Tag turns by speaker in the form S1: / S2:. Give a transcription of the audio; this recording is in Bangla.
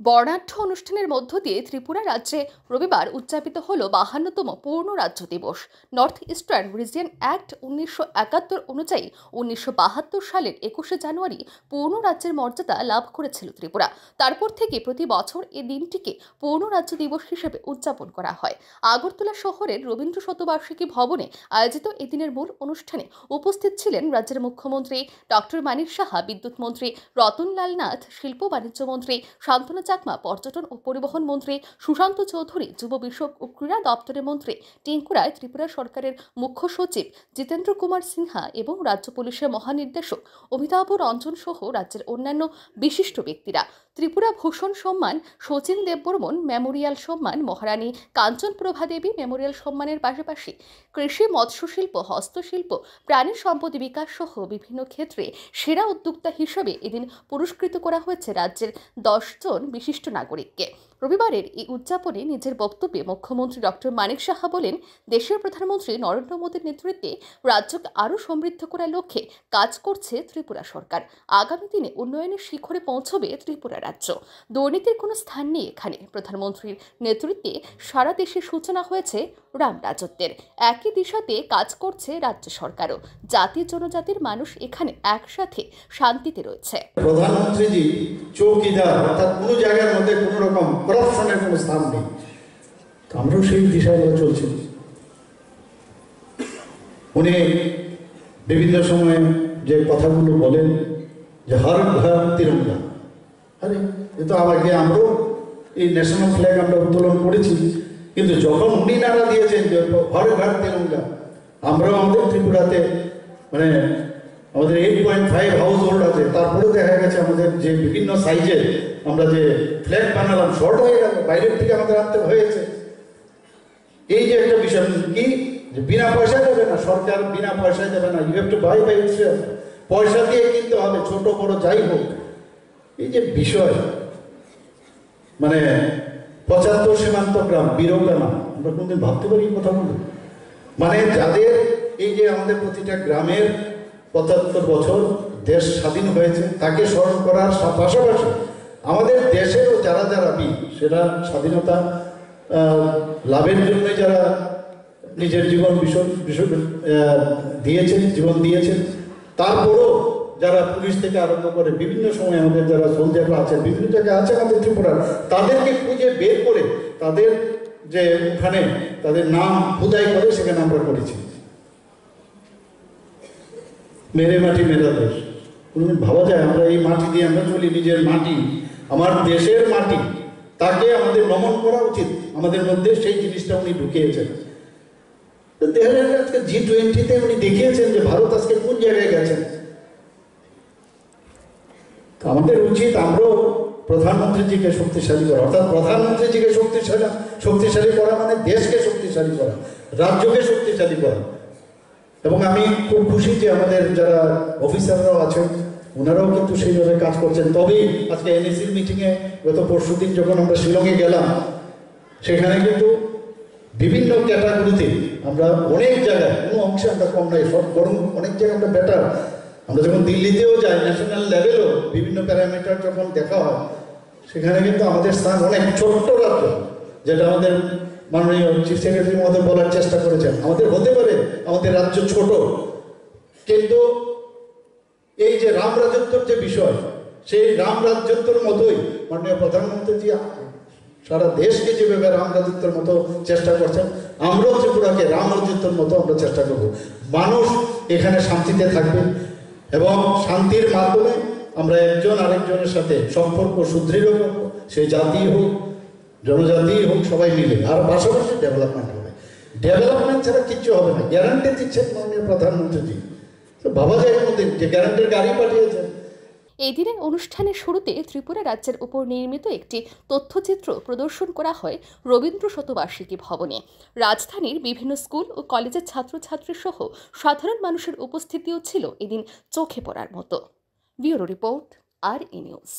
S1: বর্ণাঢ্য অনুষ্ঠানের মধ্য দিয়ে ত্রিপুরা রাজ্যে রবিবার উদযাপিত হল বাহান্নতম পূর্ণ রাজ্য দিবস। নর্থ ইস্টার্ন রিজিয়ন অ্যাক্ট উনিশশো একাত্তর অনুযায়ী উনিশশো বাহাত্তর সালের একুশে জানুয়ারি পূর্ণ রাজ্যের মর্যাদা লাভ করেছিল ত্রিপুরা। তারপর থেকে প্রতি বছর এই দিনটিকে পূর্ণ রাজ্য দিবস হিসেবে উদযাপন করা হয়। আগরতলা শহরের রবীন্দ্র শতবার্ষিকী ভবনে আয়োজিত এদিনের মূল অনুষ্ঠানে উপস্থিত ছিলেন রাজ্যের মুখ্যমন্ত্রী ডক্টর মানিক সাহা, বিদ্যুৎ মন্ত্রী রতনলাল নাথ, শিল্প বাণিজ্য মন্ত্রী শান্তনু চাকমা পর্যটন ও পরিবহন মন্ত্রী সুশান্ত চৌধুরী, যুব বিষয়ক ও ক্রীড়া দপ্তরের মন্ত্রী টিঙ্কুরায় ত্রিপুরা সরকারের মুখ্য সচিব জিতেন্দ্র কুমার সিনহা এবং রাজ্য পুলিশের মহানির্দেশক অমিতাভ রঞ্জন সহ রাজ্যের অন্যান্য বিশিষ্ট ব্যক্তিরা। ত্রিপুরা ভূষণ সম্মান, শচীন দেববর্মন মেমোরিয়াল সম্মান, মহারানী কাঞ্চনপ্রভা দেবী মেমোরিয়াল সম্মানের পাশাপাশি কৃষি, মৎস্যশিল্প, হস্তশিল্প, প্রাণী সম্পদ বিকাশ সহ বিভিন্ন ক্ষেত্রে সেরা উদ্যোক্তা হিসেবে এদিন পুরস্কৃত করা হয়েছে রাজ্যের দশজন বিশিষ্ট নাগরিককে। রবিবারের এই উদযাপনে নিজের বক্তব্যে মুখ্যমন্ত্রী ডক্টর মানিক সাহা বলেন, দেশের প্রধানমন্ত্রী নরেন্দ্র মোদীর নেতৃত্বে রাজ্যকে আরও সমৃদ্ধ করার লক্ষ্যে কাজ করছে ত্রিপুরা সরকার। আগামী দিনে উন্নয়নের শিখরে পৌঁছবে ত্রিপুরা রাজ্য। দুর্নীতির কোনো স্থান নেই এখানে। প্রধানমন্ত্রীর নেতৃত্বে সারা দেশে সূচনা হয়েছে রাম রাজত্বের। একই দিশাতে কাজ করছে রাজ্য সরকারও। জাতি জনজাতির মানুষ এখানে একসাথে শান্তিতে রয়েছে।
S2: প্রধানমন্ত্রীজি চৌকিদার, অর্থাৎ কোনো জায়গার মধ্যে কোনো রকম করাপশনের কোনো স্থান নেই। তো আমরাও সেই দিশায় চলছি। উনি বিভিন্ন সময়ে যে কথাগুলো বলেন, যে হর ঘর তিরঙ্গা। আরে, এ তো আমাকে আমরাও এই ন্যাশনাল ফ্ল্যাগ আমরা উত্তোলন করেছি, কিন্তু যখন উনি নারা দিয়েছেন যে হর ঘর তিরঙ্গা, আমরাও আমাদের ত্রিপুরাতে মানে আমাদের eight point five household আছে। তারপরেও দেখা গেছে আমাদের যে বিভিন্ন সাইজের আমরা যে ফ্ল্যাট বানালাম শর্ট হয়ে গেল, বাইরের থেকে আমাদের আনতে হয়েছে। এই যে একটা বিষয় কি? যে বিনা পয়সা দেবে না, সরকার বিনা পয়সায় দেবে না। You have to buy buy পয়সা দিয়ে কিনতে হবে, ছোট, বড়, যাই হোক। এই যে বিষয় মানে পঁচাত্তর সীমান্ত গ্রাম বীরঙ্গানা আমরা কোনদিন ভাবতে পারি কথা কথাগুলো মানে যাদের এই যে আমাদের প্রতিটা গ্রামের পঁচাত্তর বছর দেশ স্বাধীন হয়েছে তাকে স্মরণ করার পাশাপাশি আমাদের দেশেরও যারা যারা বীর সেটা স্বাধীনতা লাভের জন্য যারা নিজের জীবন বিসর্জন, দিয়েছেন জীবন দিয়েছেন তারপরও যারা পুলিশ থেকে আরম্ভ করে বিভিন্ন সময় আমাদের যারা সোলজাররা আছেন বিভিন্ন জায়গায় আছে আমাদের ত্রিপুরার তাদেরকে খুঁজে বের করে তাদের যে ওখানে তাদের নাম খুদাই করে সেখানে আমরা করেছি। মেরে মাটি মেরা দেশ ভাবা যায়, আমরা এই মাটি দিয়ে আমরা চলি, নিজের মাটি, আমার দেশের মাটি, তাকে আমাদের নমন করা উচিত। আমাদের মধ্যে সেই জিনিসটা উনি ঢুকিয়েছেন। তো দেখা যায় আজকে জি টোয়েন্টিতে উনি দেখিয়েছেন যে ভারত আজকে কোন জায়গায় গেছেন আমাদের উচিত আমরাও প্রধানমন্ত্রীজিকে শক্তিশালী করা। অর্থাৎ প্রধানমন্ত্রীজিকে শক্তিশালী শক্তিশালী করা মানে দেশকে শক্তিশালী করা, রাজ্যকে শক্তিশালী করা। এবং আমি খুব খুশি যে আমাদের যারা অফিসাররাও আছেন ওনারাও কিন্তু সেইভাবে কাজ করছেন। তবেই আজকে এনএসির মিটিংয়ে গত পরশু দিন যখন আমরা শিলংয়ে গেলাম, সেখানে কিন্তু বিভিন্ন ক্যাটাগরিতে আমরা অনেক জায়গায়, কোনো অংশে আমরা কম নাই, সব বরং অনেক জায়গায় আমরা বেটার আমরা যখন দিল্লিতেও যাই ন্যাশনাল লেভেলও বিভিন্ন প্যারামিটার যখন দেখা হয়, সেখানে কিন্তু আমাদের স্থান অনেক ছোট্ট রাজ্য, যেটা আমাদের মাননীয় চিফ সেক্রেটারি মহোদয় বলার চেষ্টা করেছেন। আমাদের হতে পারে আমাদের রাজ্য ছোট, কিন্তু এই যে রাম রাজত্বর যে বিষয়, সেই রাম রাজত্বর মতোই মাননীয় প্রধানমন্ত্রীজি সারা দেশকে যেভাবে রাম রাজত্বের মতো চেষ্টা করছেন, আমরাও ত্রিপুরাকে রাম রাজত্বের মতো আমরা চেষ্টা করব। মানুষ এখানে শান্তিতে থাকবে এবং শান্তির মাধ্যমে আমরা একজন আরেকজনের সাথে সম্পর্ক সুদৃঢ় করব সেই জাতি হোক জনজাতি হোক সবাই মিলে। আর পাশাপাশি ডেভেলপমেন্ট হবে। ডেভেলপমেন্ট ছাড়া কিচ্ছু হবে না। গ্যারান্টি দিচ্ছেন মাননীয় প্রধানমন্ত্রীজি। তো ভাবা যায় কোনোদিন যে গ্যারান্টির গাড়ি পাঠিয়েছেন।
S1: এই দিনের অনুষ্ঠানের শুরুতে ত্রিপুরা রাজ্যের উপর নির্মিত একটি তথ্যচিত্র প্রদর্শন করা হয় রবীন্দ্র শতবার্ষিকী ভবনে। রাজধানীর বিভিন্ন স্কুল ও কলেজের ছাত্রছাত্রী সহ সাধারণ মানুষের উপস্থিতিও ছিল এদিন চোখে পড়ার মতো। ব্যুরো রিপোর্ট, আর ই নিউজ।